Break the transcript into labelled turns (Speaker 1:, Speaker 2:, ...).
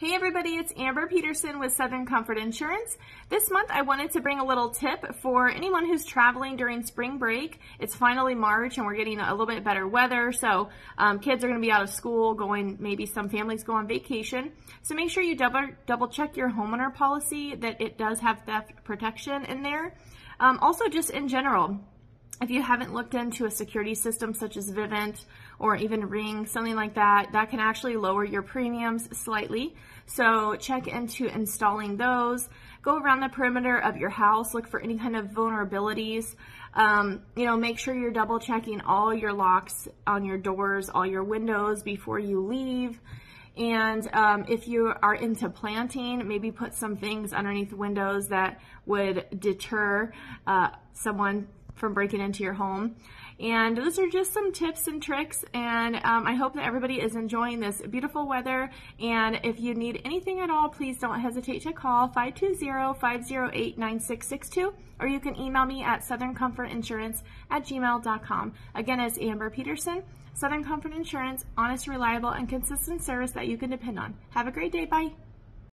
Speaker 1: Hey everybody, it's Amber Peterson with Southern Comfort Insurance. This month I wanted to bring a little tip for anyone who's traveling during spring break. It's finally March and we're getting a little bit better weather, so um, kids are going to be out of school, going, maybe some families go on vacation. So make sure you double, double check your homeowner policy that it does have theft protection in there. Um, also just in general, if you haven't looked into a security system such as Vivint or even Ring, something like that, that can actually lower your premiums slightly. So check into installing those. Go around the perimeter of your house, look for any kind of vulnerabilities. Um, you know, make sure you're double checking all your locks on your doors, all your windows before you leave. And um, if you are into planting, maybe put some things underneath windows that would deter uh, someone from breaking into your home. And those are just some tips and tricks. And um, I hope that everybody is enjoying this beautiful weather. And if you need anything at all, please don't hesitate to call 520-508-9662 or you can email me at southerncomfortinsurance at gmail.com. Again, it's Amber Peterson, Southern Comfort Insurance, honest, reliable, and consistent service that you can depend on. Have a great day. Bye.